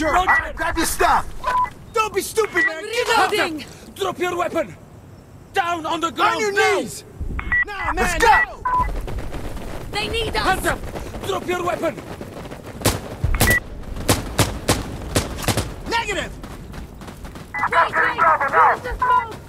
Roger, all right, grab your stuff! Don't be stupid, man! I'm reloading! Drop your weapon! Down on the ground! On your now. knees! Now, man! Let's go! They need us! Hunter, drop your weapon! Negative! Wait, wait! Where's the smoke?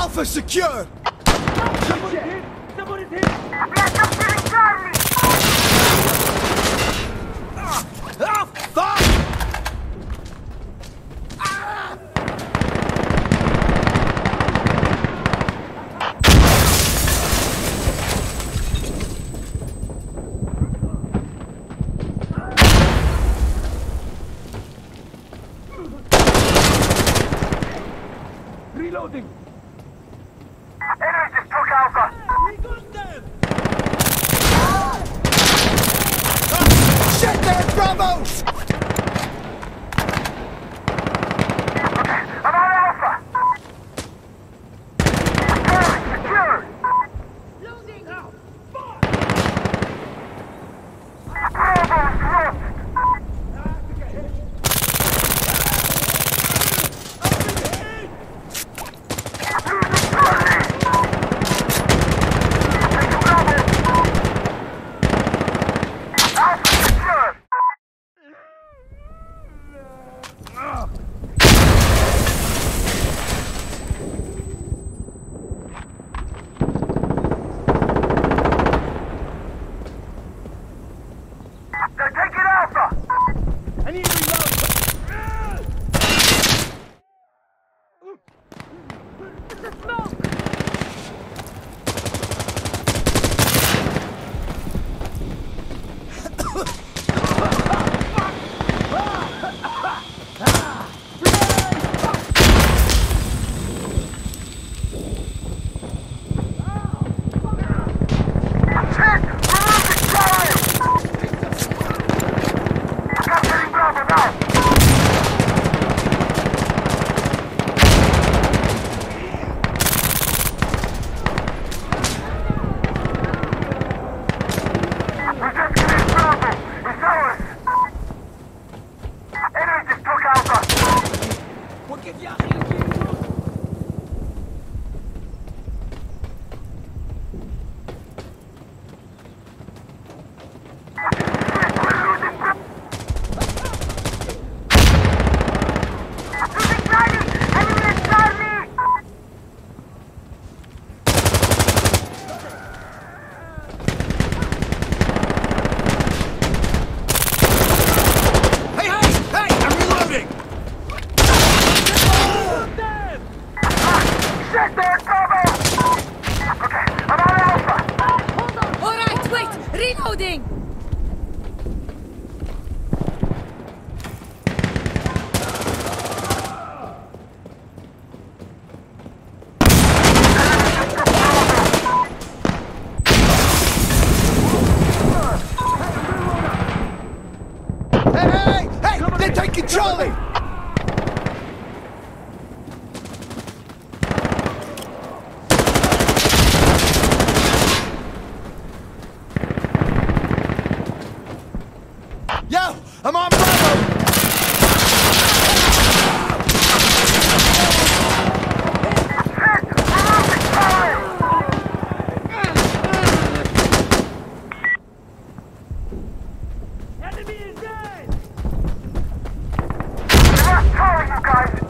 Alpha secure! Somebody's hit! Somebody's hit! Reloading! I'm on Bravo! Enemy is dead! They're you guys!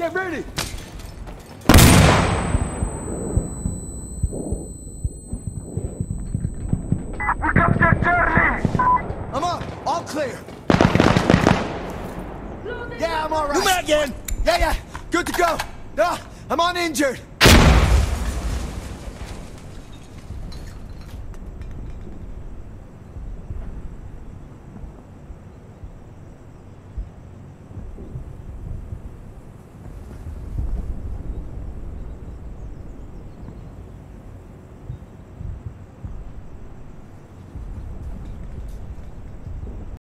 Get ready! I'm up! All clear! Yeah, I'm alright! You again! Yeah, yeah! Good to go! No, I'm uninjured!